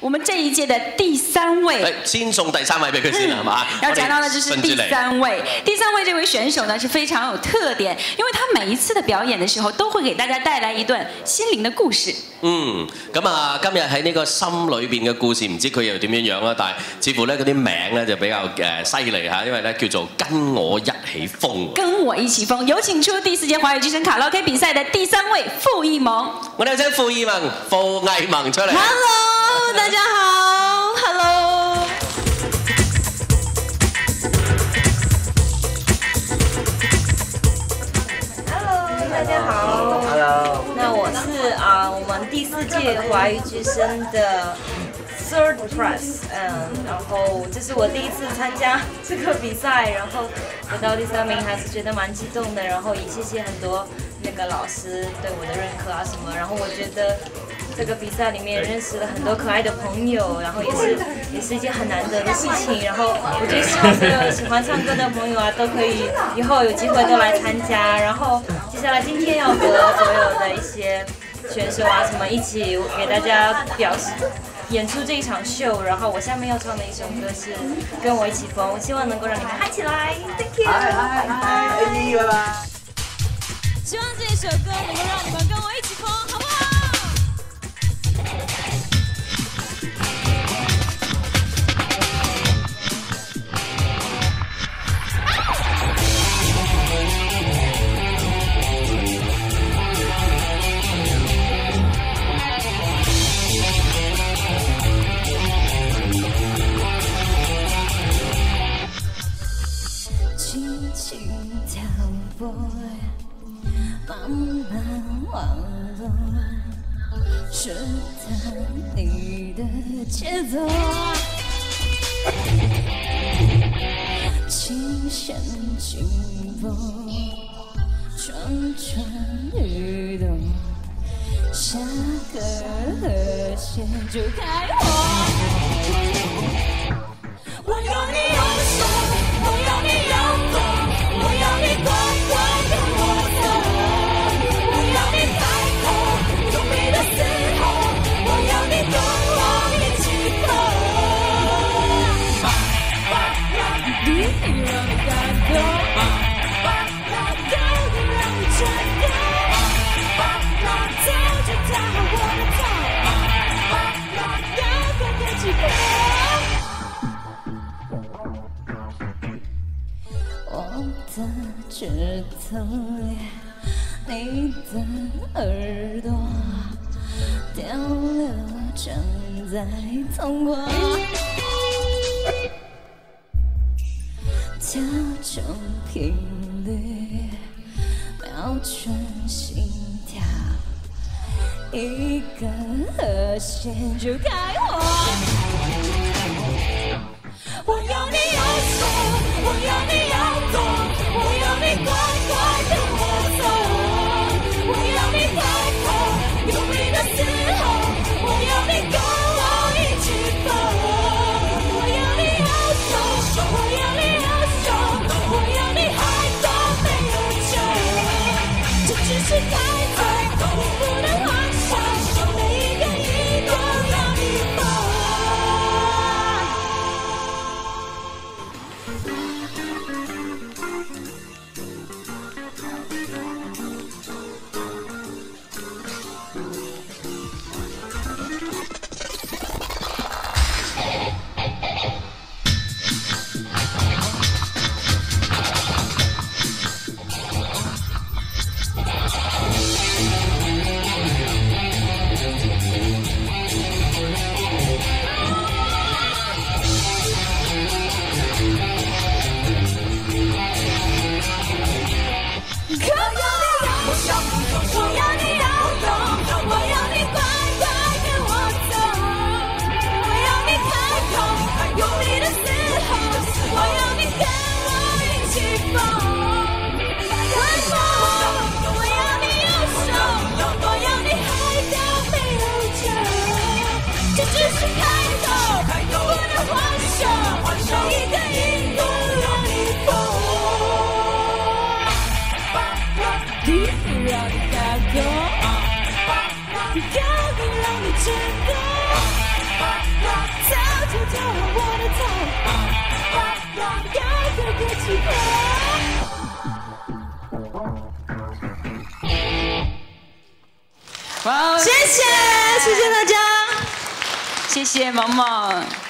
我们这一届的第三位。誒，先送第三位俾佢先啦，係嘛？然後講到呢，就是第三位。第三位這位選手呢，是非常有特点，因為他每一次的表演的時候，都會給大家帶來一段心靈的故事。嗯，咁啊，今日喺呢個心裏邊嘅故事，唔知佢又點樣樣啦，但係似乎咧嗰啲名咧就比較誒犀利嚇，因為咧叫做跟我一起瘋。跟我一起瘋，有請出第四届華語之聲卡拉 OK 比賽的第三位傅藝萌。我哋有請傅藝萌、傅藝萌出嚟。Hello，大家好，Hello。大家好。Hello。那我是啊、我们第四届华语之声的 third prize，嗯，然后这是我第一次参加这个比赛，然后得到第三名，还是觉得蛮激动的。然后也谢谢很多那个老师对我的认可啊什么，然后我觉得。这个比赛里面认识了很多可爱的朋友，然后也是也是一件很难得的事情。然后我就希望所有喜欢唱歌的朋友啊，都可以以后有机会都来参加。然后接下来今天要和所有的一些选手啊什么一起给大家表示演出这一场秀。然后我下面要唱的一首歌是《跟我一起疯》，我希望能够让你们嗨起来。Thank you，拜拜。希望这一首歌能够让你们跟我一试探你的节奏，琴弦轻拨，蠢蠢欲动，下个和弦就开火。我有你指头，你的耳朵，掉了正在痛过，调整频率，瞄准心跳，一个和弦就开火。我要你右手，我要你可谢谢，谢谢大家，谢谢萌萌。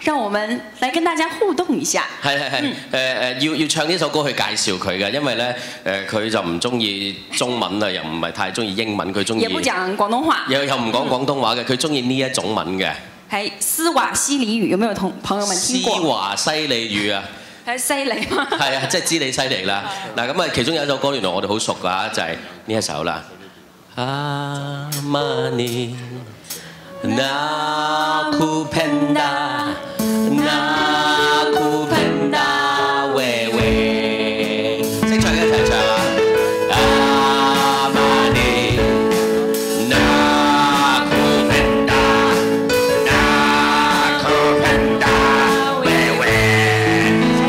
讓我們來跟大家互動一下。係係係，誒誒要要唱呢首歌去介紹佢嘅，因為咧誒佢就唔中意中文啊，又唔係太中意英文，佢中意。也不講廣東話。又又唔講廣東話嘅，佢中意呢一種文嘅。係斯瓦西里語，有沒有同朋友們聽過？斯華西里語啊。係犀利嘛？係 啊，即係知你犀利啦。嗱咁啊，其中有一首歌原來我哋好熟㗎，就係呢一首啦。阿瑪尼。Nakupenda, nakupenda wewe，識唱一齊唱啊！阿瑪尼，nakupenda, nakupenda wewe，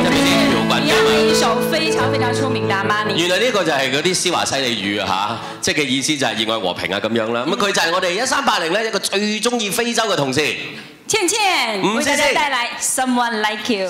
即係嗰啲搖滾嘅嘛。一首非常非常出名嘅阿瑪尼。原來呢個就係嗰啲斯華西利語啊嚇，即係嘅意思就係熱愛和平啊咁樣啦。咁佢就係我哋一三八零咧一個最中意非洲嘅同事。倩倩为大家带来 Someone Like You。